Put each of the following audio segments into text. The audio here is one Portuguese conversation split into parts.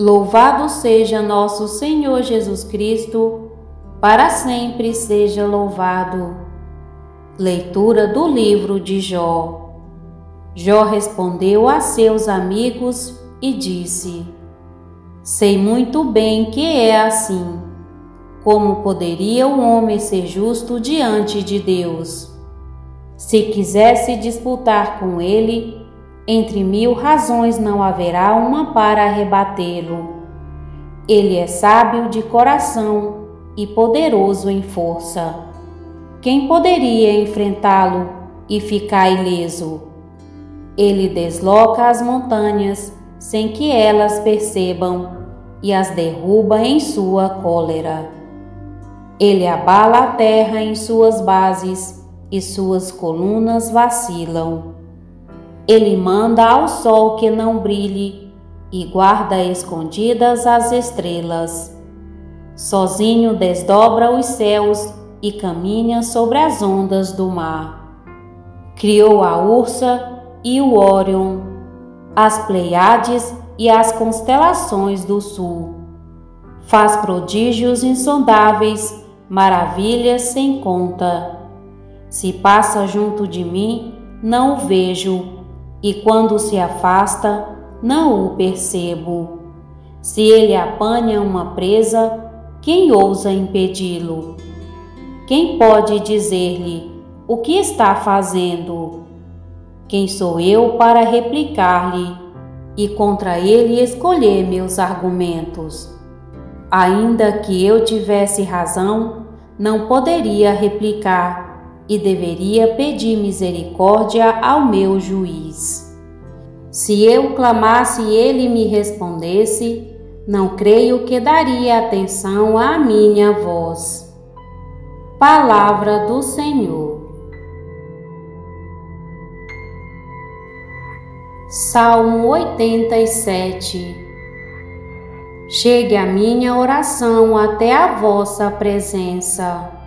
Louvado seja nosso Senhor Jesus Cristo, para sempre seja louvado. Leitura do livro de Jó. Jó respondeu a seus amigos e disse: Sei muito bem que é assim. Como poderia o homem ser justo diante de Deus? Se quisesse disputar com ele, entre mil razões não haverá uma para rebatê-lo. Ele é sábio de coração e poderoso em força. Quem poderia enfrentá-lo e ficar ileso? Ele desloca as montanhas sem que elas percebam e as derruba em sua cólera. Ele abala a terra em suas bases e suas colunas vacilam. Ele manda ao sol que não brilhe e guarda escondidas as estrelas. Sozinho desdobra os céus e caminha sobre as ondas do mar. Criou a Ursa e o Órion, as Pleiades e as constelações do sul. Faz prodígios insondáveis maravilhas sem conta. Se passa junto de mim, não o vejo, e quando se afasta, não o percebo. Se ele apanha uma presa, quem ousa impedi-lo? Quem pode dizer-lhe o que está fazendo? Quem sou eu para replicar-lhe e contra ele escolher meus argumentos? Ainda que eu tivesse razão, não poderia replicar e deveria pedir misericórdia ao meu juiz. Se eu clamasse e ele me respondesse, não creio que daria atenção à minha voz. Palavra do Senhor. Salmo 87 Chegue a minha oração até a vossa presença.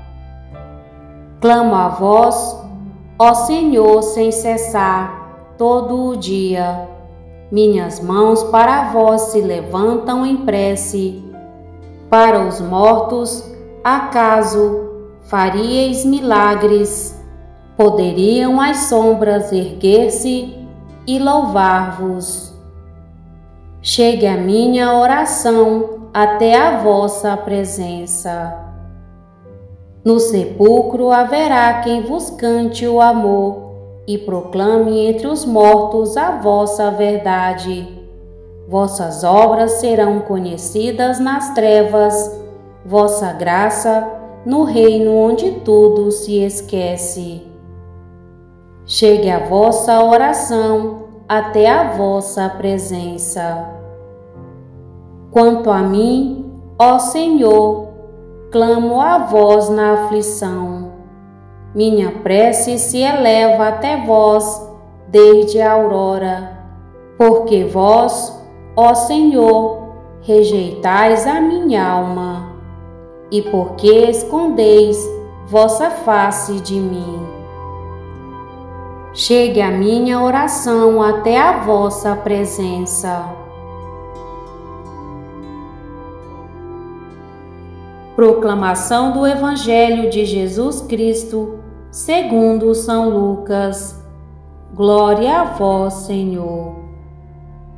Clamo a vós, ó Senhor, sem cessar, todo o dia. Minhas mãos para vós se levantam em prece. Para os mortos, acaso faríeis milagres? Poderiam as sombras erguer-se e louvar-vos chegue a minha oração até a vossa presença. No sepulcro haverá quem vos cante o amor e proclame entre os mortos a vossa verdade. Vossas obras serão conhecidas nas trevas, vossa graça no reino onde tudo se esquece. Chegue a vossa oração até a vossa presença. Quanto a mim, ó Senhor, clamo a vós na aflição. Minha prece se eleva até vós desde a aurora, porque vós, ó Senhor, rejeitais a minha alma, e porque escondeis vossa face de mim. Chegue a minha oração até a vossa presença. Proclamação do Evangelho de Jesus Cristo, segundo São Lucas. Glória a vós, Senhor.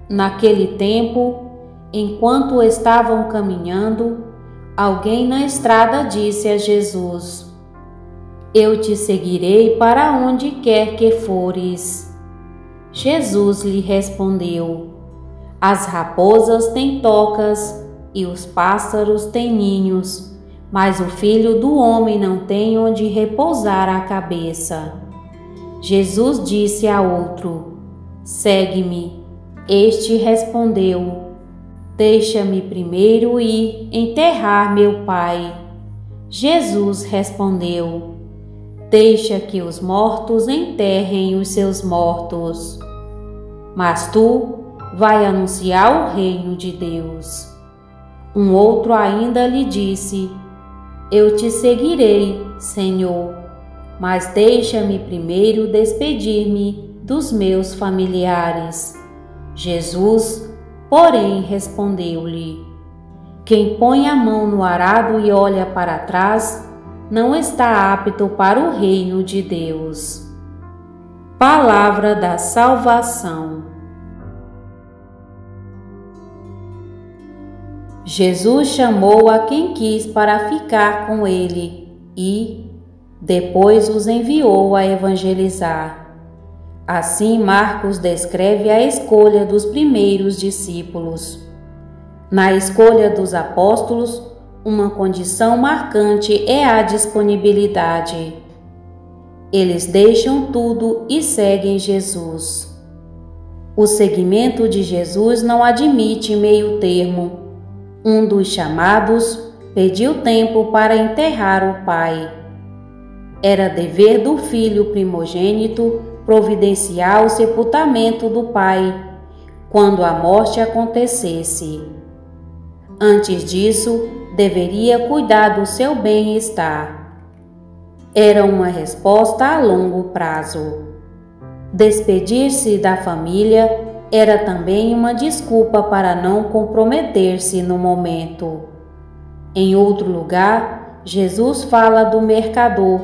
Naquele tempo, enquanto estavam caminhando, alguém na estrada disse a Jesus: eu te seguirei para onde quer que fores. Jesus lhe respondeu: As raposas têm tocas e os pássaros têm ninhos, mas o filho do homem não tem onde repousar a cabeça. Jesus disse a outro: Segue-me. Este respondeu: Deixa-me primeiro ir enterrar meu pai. Jesus respondeu: Deixa que os mortos enterrem os seus mortos. Mas tu vai anunciar o reino de Deus. Um outro ainda lhe disse: Eu te seguirei, Senhor, mas deixa-me primeiro despedir-me dos meus familiares. Jesus Porém, respondeu-lhe: Quem põe a mão no arado e olha para trás, não está apto para o reino de Deus. Palavra da Salvação. Jesus chamou a quem quis para ficar com ele e, depois, os enviou a evangelizar. Assim, Marcos descreve a escolha dos primeiros discípulos. Na escolha dos apóstolos, uma condição marcante é a disponibilidade. Eles deixam tudo e seguem Jesus. O seguimento de Jesus não admite meio-termo. Um dos chamados pediu tempo para enterrar o pai. Era dever do filho primogênito providenciar o sepultamento do pai quando a morte acontecesse. Antes disso, deveria cuidar do seu bem-estar. Era uma resposta a longo prazo. Despedir-se da família era também uma desculpa para não comprometer-se no momento. Em outro lugar, Jesus fala do mercador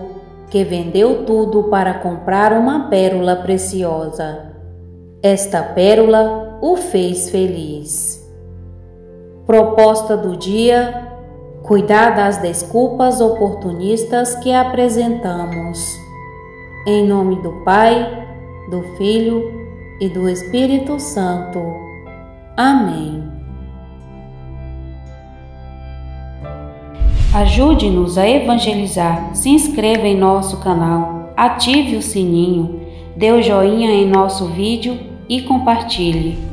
que vendeu tudo para comprar uma pérola preciosa. Esta pérola o fez feliz. Proposta do dia: cuidar das desculpas oportunistas que apresentamos. Em nome do Pai, do Filho e do Espírito Santo. Amém. Ajude-nos a evangelizar. Se inscreva em nosso canal, ative o sininho, dê o joinha em nosso vídeo e compartilhe.